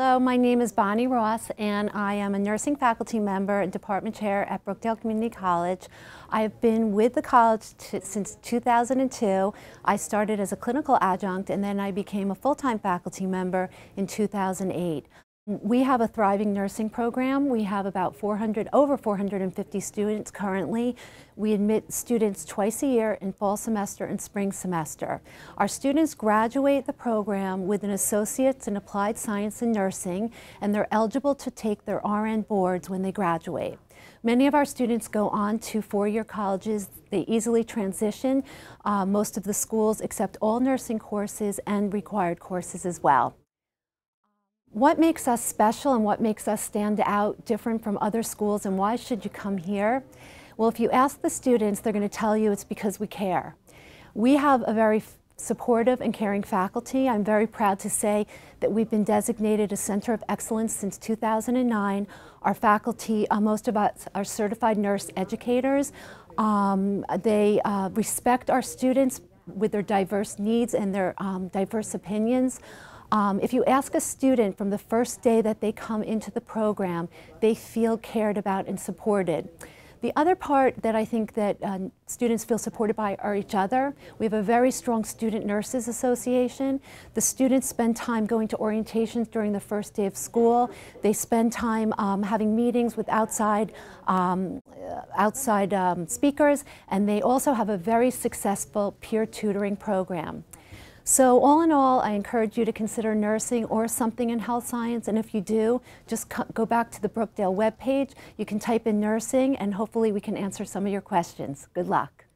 Hello, my name is Bonnie Ross, and I am a nursing faculty member and department chair at Brookdale Community College. I have been with the college since 2002. I started as a clinical adjunct, and then I became a full-time faculty member in 2008. We have a thriving nursing program. We have about 400, over 450 students currently. We admit students twice a year in fall semester and spring semester. Our students graduate the program with an associate's in applied science and nursing, and they're eligible to take their RN boards when they graduate. Many of our students go on to four-year colleges. They easily transition. Uh, most of the schools accept all nursing courses and required courses as well. What makes us special and what makes us stand out different from other schools and why should you come here? Well, if you ask the students, they're going to tell you it's because we care. We have a very supportive and caring faculty. I'm very proud to say that we've been designated a Center of Excellence since 2009. Our faculty, uh, most of us are certified nurse educators. Um, they uh, respect our students with their diverse needs and their um, diverse opinions. Um, if you ask a student from the first day that they come into the program, they feel cared about and supported. The other part that I think that uh, students feel supported by are each other. We have a very strong Student Nurses Association. The students spend time going to orientations during the first day of school. They spend time um, having meetings with outside, um, outside um, speakers, and they also have a very successful peer tutoring program. So all in all, I encourage you to consider nursing or something in health science. And if you do, just go back to the Brookdale webpage. You can type in nursing and hopefully we can answer some of your questions. Good luck.